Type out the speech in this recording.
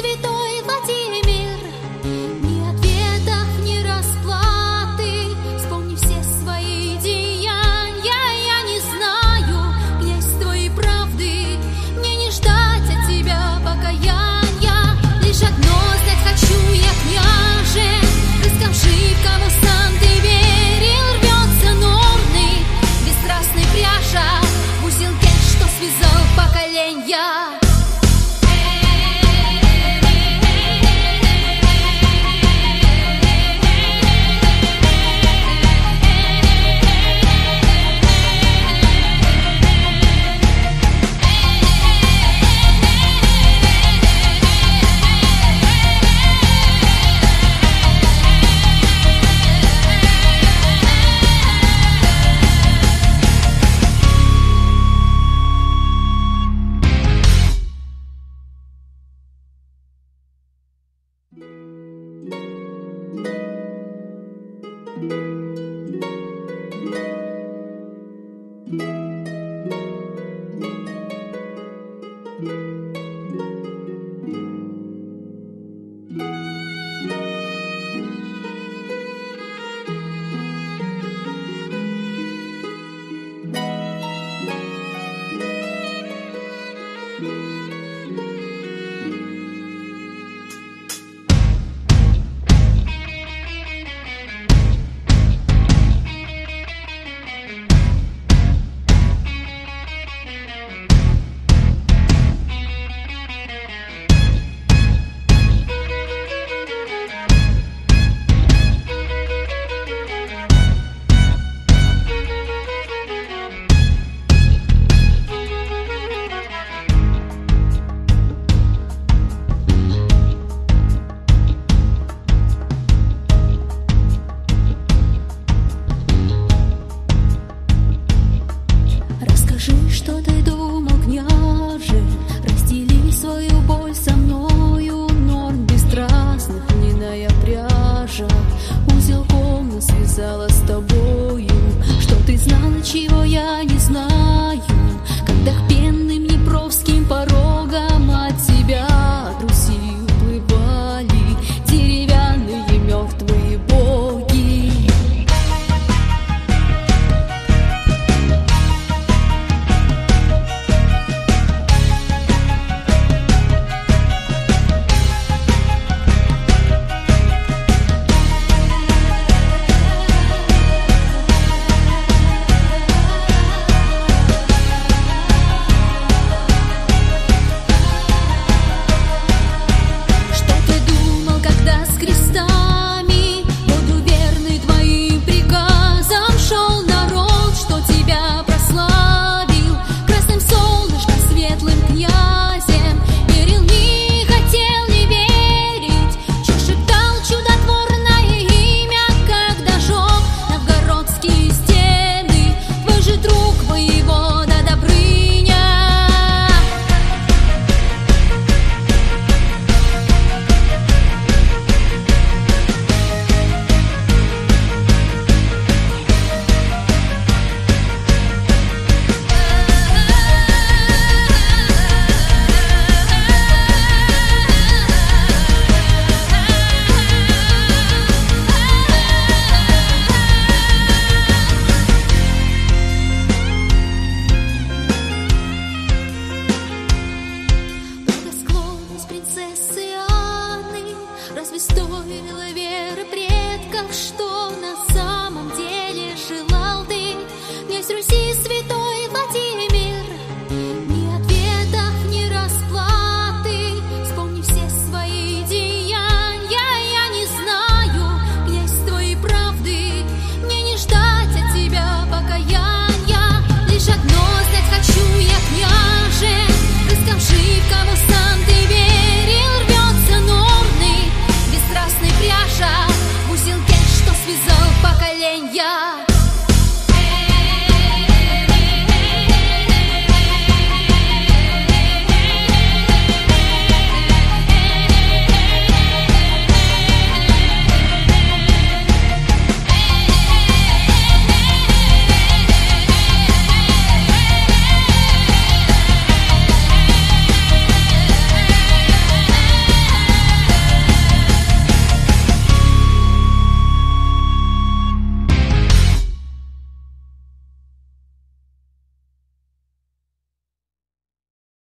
Руси Still.